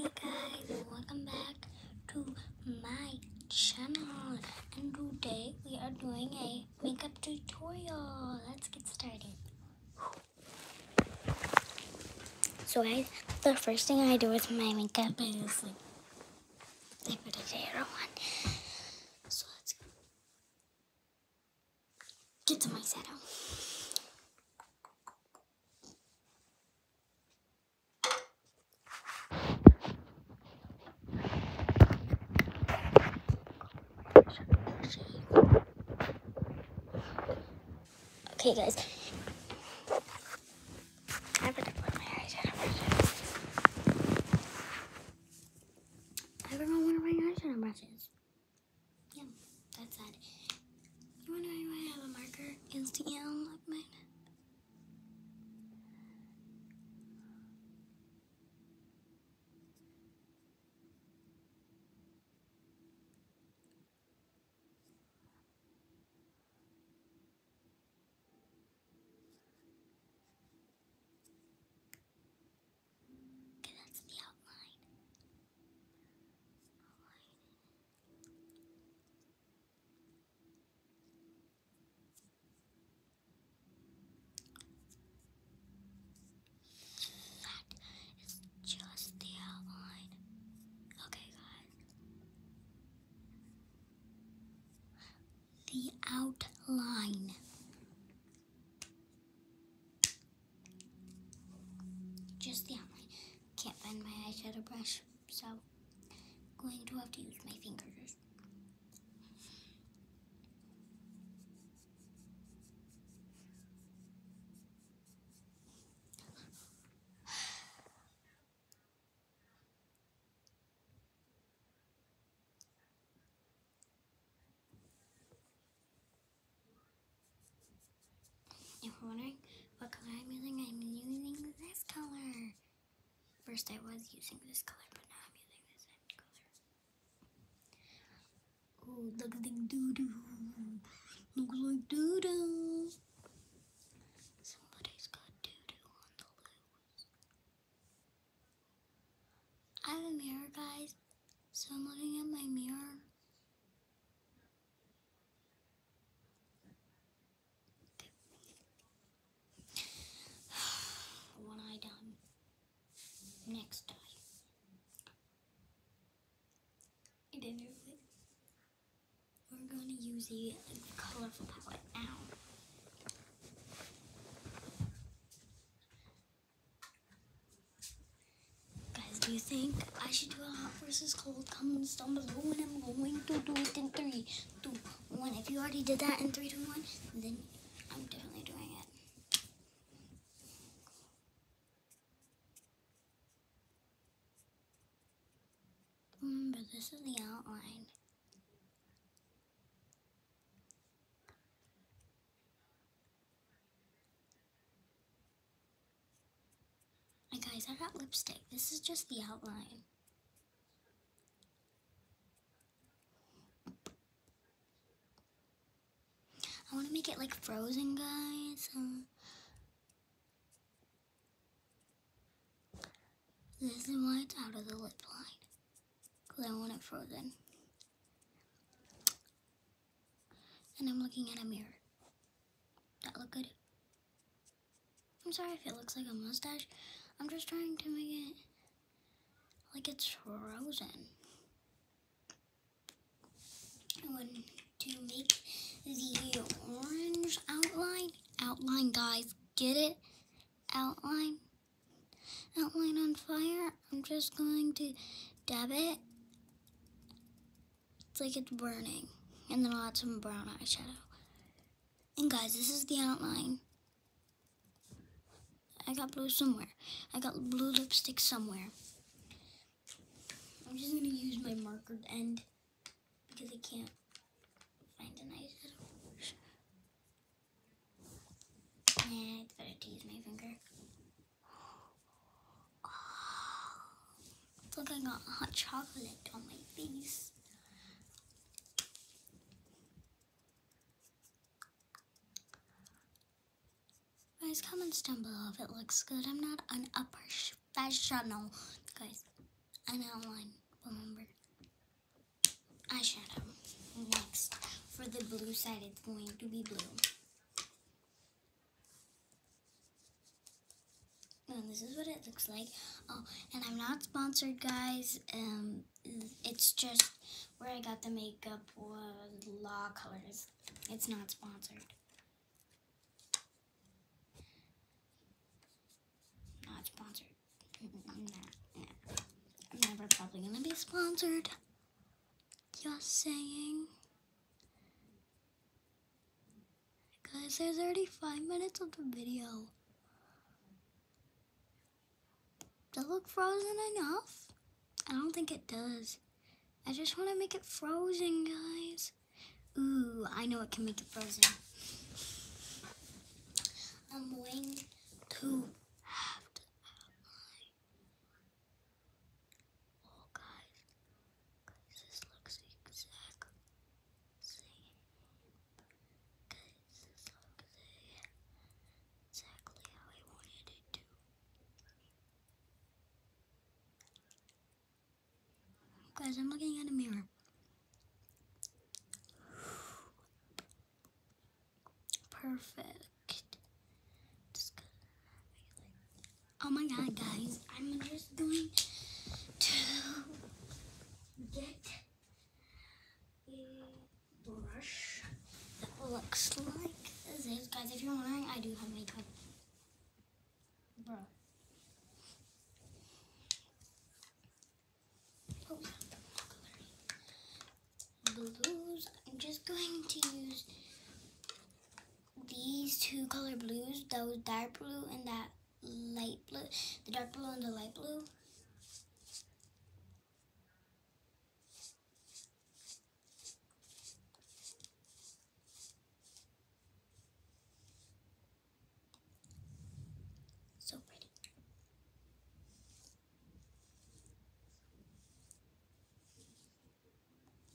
Hey guys, welcome back to my channel and today we are doing a makeup tutorial. Let's get started. So guys, the first thing I do with my makeup is like I put a zero on. So let's get to my setup. Okay, guys. I better put my eyeshadow brushes. I forgot one of my eyeshadow brushes. Yeah, that's sad. You wanna know why I have a marker? Is to like mine. Okay, that's the outline. That is just the outline. Okay, guys. The outline. Just the outline. Can't find my eyeshadow brush, so I'm going to have to use my fingers. If you're wondering what color I'm using, I'm using this color. First I was using this color, but now I'm using this color. Oh, look like doo-doo. Looks like doo-doo. Somebody's got doo-doo on the loose. I have a mirror, guys. So I'm looking at my mirror. One eye done. Next eye. It didn't really. We're going a colorful palette now. Guys, do you think I should do a hot versus cold? Comments down below and I'm going to do it in three, two, one. If you already did that in three, two, one, then I'm definitely doing it. Remember, this is the outline. Hey guys, I got lipstick. This is just the outline. I want to make it like frozen, guys. This is why it's out of the lip line. Because I want it frozen. And I'm looking at a mirror. That look good? I'm sorry if it looks like a mustache. I'm just trying to make it like it's frozen. I want to make the orange outline. Outline, guys. Get it? Outline. Outline on fire. I'm just going to dab it. It's like it's burning. And then I'll add some brown eyeshadow. And guys, this is the outline. I got blue somewhere. I got blue lipstick somewhere. I'm just gonna use my marker end because I can't find an eyeshadow. Yeah, it's better to use my finger. Oh, it's like I got hot chocolate on my face. Guys, comments down below if it looks good. I'm not an a professional. Guys, an outline. Remember, eyeshadow. Next, for the blue side, it's going to be blue. And this is what it looks like. Oh, and I'm not sponsored, guys. Um, it's just where I got the makeup was Law Colors. It's not sponsored. Not sponsored. Nah, nah. I'm never probably gonna be sponsored. Just saying. Guys, there's already five minutes of the video. Does it look frozen enough? I don't think it does. I just want to make it frozen, guys. Ooh, I know it can make it frozen. I'm going to have to outline. Oh, guys. Guys, this looks exact same. Guys, this looks exactly how I wanted it to. Guys, I'm looking at a mirror. Perfect. Just gonna Oh my god, guys, I'm just going to get a brush that looks like this. Guys, if you're wondering, I do have makeup. Bro. Oh, blues. I'm just going to use these two color blues, those dark blue and that light blue, the dark blue and the light blue. So pretty.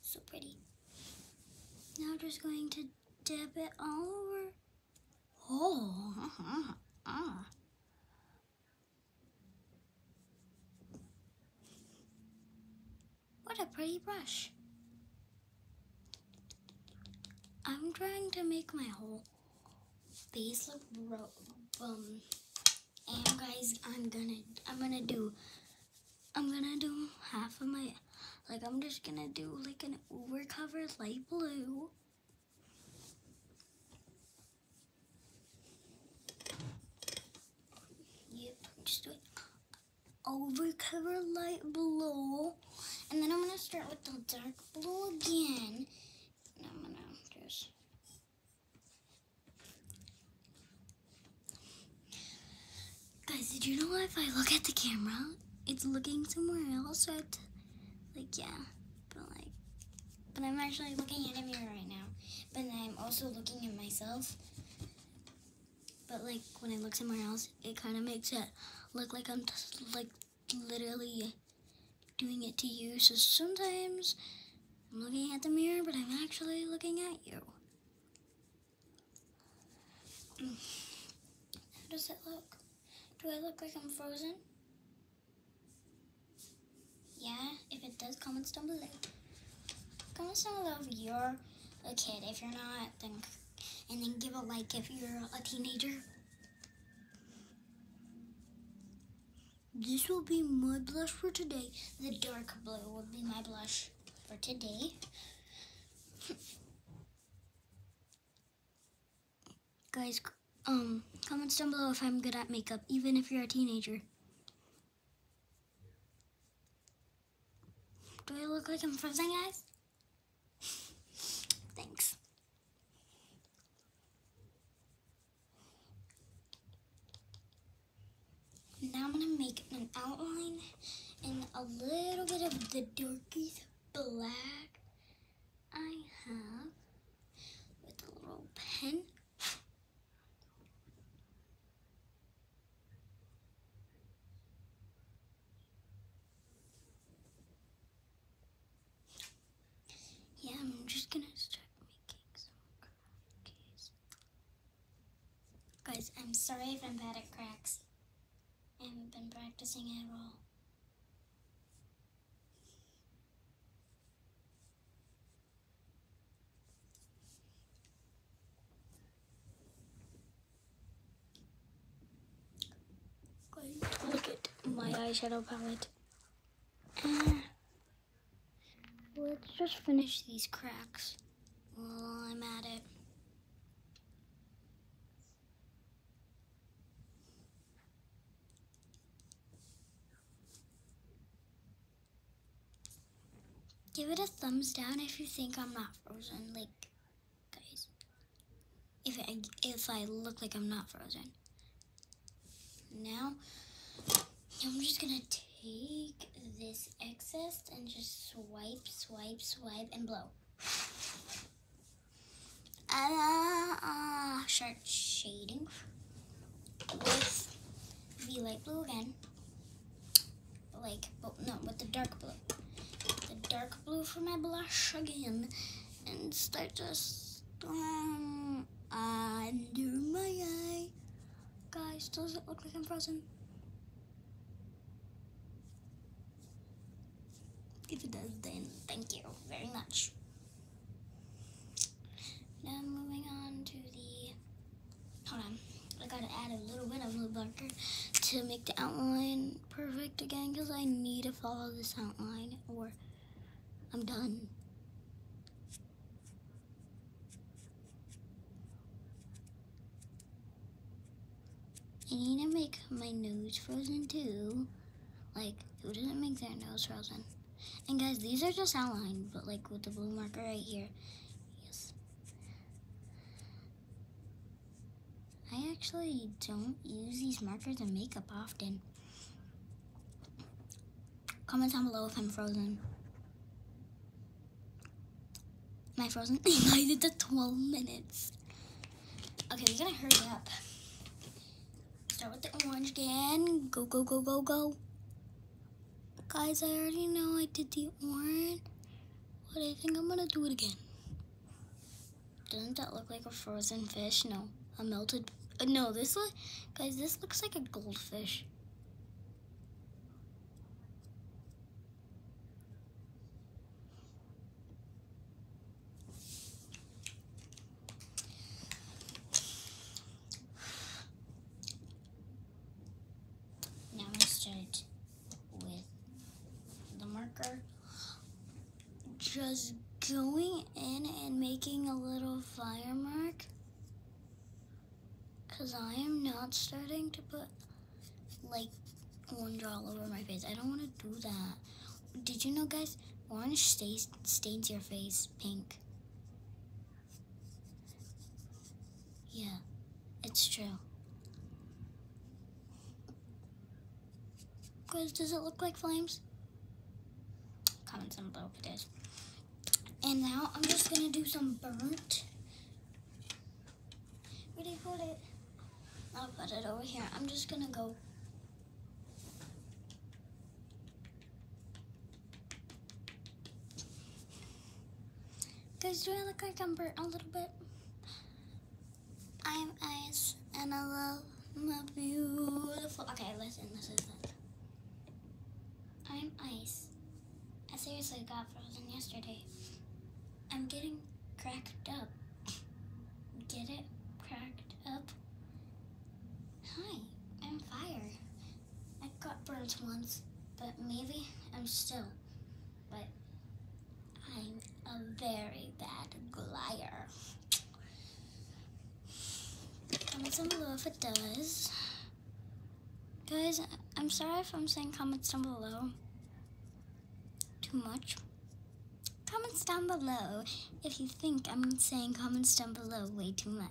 So pretty. Now just going to dip it all over. Oh, uh-huh, uh. What a pretty brush. I'm trying to make my whole face look um and guys I'm gonna I'm gonna do I'm gonna do half of my like I'm just gonna do like an over overcover light blue Yep, just do it. Overcover light blue. And then I'm gonna start with the dark blue again. And I'm gonna just Guys, did you know if I look at the camera, it's looking somewhere else? So I to, like, yeah. But like, but I'm actually looking at a mirror right now. But I'm also looking at myself. But like when I look somewhere else, it kind of makes it look like I'm just like literally doing it to you. So sometimes I'm looking at the mirror, but I'm actually looking at you. How does it look? Do I look like I'm frozen? Yeah, if it does, comments down below. Comments down below if you're a kid. If you're not, then and then give a like if you're a teenager. This will be my blush for today. The dark blue will be my blush for today. Guys, um, comments down below if I'm good at makeup, even if you're a teenager. Do I look like I'm frozen, guys? Thanks. Now I'm gonna make an outline and a little bit of the darkest black I have with a little pen. Yeah, I'm just gonna start making some crackies. Guys, I'm sorry if I'm bad at cracks. I haven't been practicing at all. Look at my eyeshadow palette. Uh, let's just finish these cracks while I'm at it. Give it a thumbs down if you think I'm not frozen, like, guys. If I, if I look like I'm not frozen. Now, I'm just gonna take this excess and just swipe, swipe, swipe, and blow. Ah, uh, start shading with the light blue again. Like, but no, with the dark blue dark blue for my blush again and start just um, under my eye. Guys, does it look like I'm frozen? If it does, then thank you very much. Now moving on to the, hold on, I gotta add a little bit of blue marker to make the outline perfect again because I need to follow this outline or I'm done. I need to make my nose frozen too. Like, who doesn't make their nose frozen? And guys, these are just outlined, but like with the blue marker right here. Yes. I actually don't use these markers in makeup often. Comment down below if I'm frozen. I frozen? I did the 12 minutes. Okay, we're gonna hurry up. Start with the orange again. Go, go, go, go, go. Guys, I already know I did the orange, but I think I'm gonna do it again. Doesn't that look like a frozen fish? No, a melted, uh, no, this look, guys, this looks like a goldfish. Just going in and making a little fire mark because I am not starting to put like orange all over my face. I don't want to do that. Did you know guys, orange stays, stains your face pink. Yeah, it's true. Guys, does it look like flames? Comment down below if it is. And now I'm just gonna do some burnt. Where did I put it? I'll put it over here. I'm just gonna go. Guys, do I look like I'm burnt a little bit? I'm ice and I love my beautiful. Okay, listen, this is it. I'm ice. I seriously got frozen yesterday. I'm getting cracked up. Get it? Cracked up? Hi, I'm fire. I got burnt once, but maybe I'm still. But I'm a very bad glider. Comments down below if it does. Guys, I'm sorry if I'm saying comments down below too much comments down below if you think I'm saying comments down below way too much.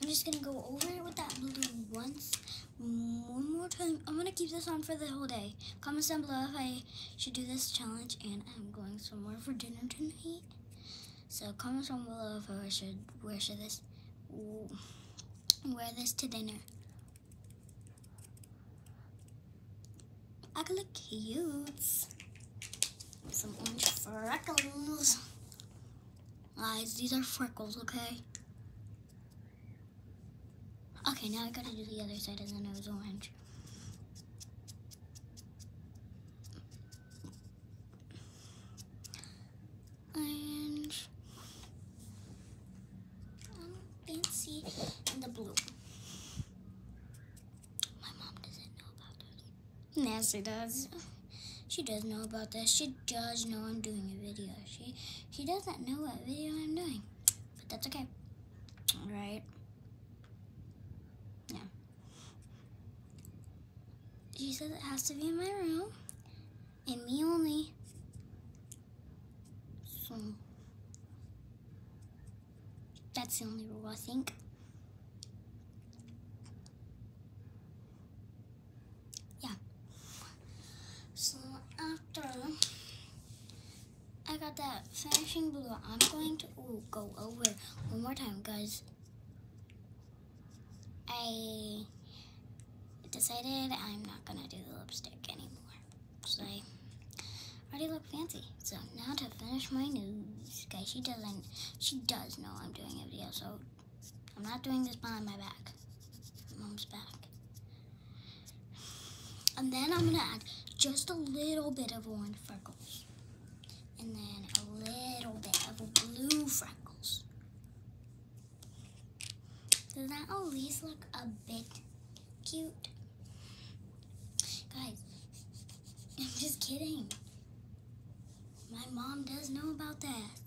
I'm just gonna go over it with that blue once, one more time. I'm gonna keep this on for the whole day. Comments down below if I should do this challenge, and I'm going somewhere for dinner tonight. So comments down below if I should wear this wear this to dinner. Ugly cutes. Some orange freckles. Guys, these are freckles, okay? Okay, now I gotta do the other side of the nose orange. And I'm fancy in the Yes, she does. She does know about this. She does know I'm doing a video. She she doesn't know what video I'm doing, but that's okay. Right. Yeah. She says it has to be in my room, and me only. So that's the only rule I think. So after I got that I'm going to ooh, go over one more time, guys. I decided I'm not gonna do the lipstick anymore. So I already look fancy. So now to finish my nose, guys, she doesn't, she does know I'm doing a video, so I'm not doing this behind my back, mom's back. And then I'm gonna add just a little bit of orange freckles. And then a little bit of blue freckles. Does that at least look a bit cute? Guys, I'm just kidding. My mom does know about that.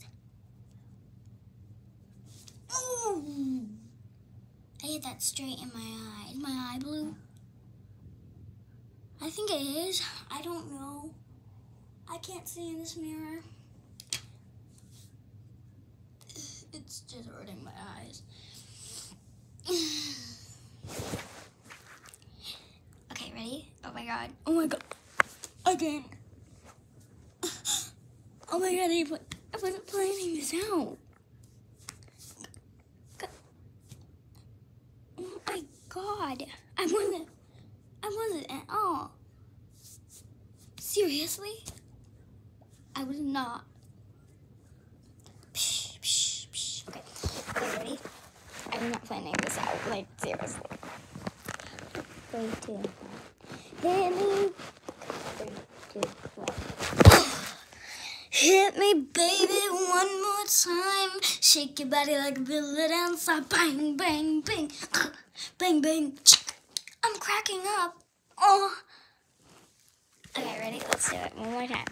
Ooh! I hit that straight in my eye. Is my eye blue? I think it is. I don't know. I can't see in this mirror. It's just hurting my eyes. okay, ready? Oh my god. Oh my god. Again. Oh my god, I, I wasn't planning this out. Oh my god. I wasn't. I wasn't at all. Seriously? I was not. I'm not planning this out, like, seriously. Three, two, one. Hit me. Three, two, one. Hit me, baby, one more time. Shake your body like a belly dancer. Bang, bang, bang. Bang, bang. I'm cracking up. Oh. Okay, ready? Let's do it one more time.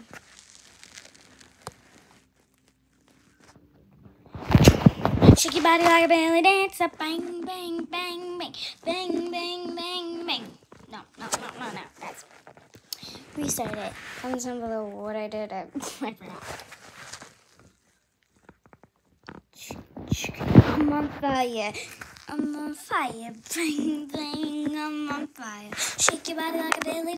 Shake your body like a belly dancer. Bang, bang, bang, bang. Bang, bang, bang, bang. No, no, no, no, no. That's restart it. Comment down below what I did. I, I forgot. I'm on fire. I'm on fire. Bang, bang. I'm on fire. Shake your body like a belly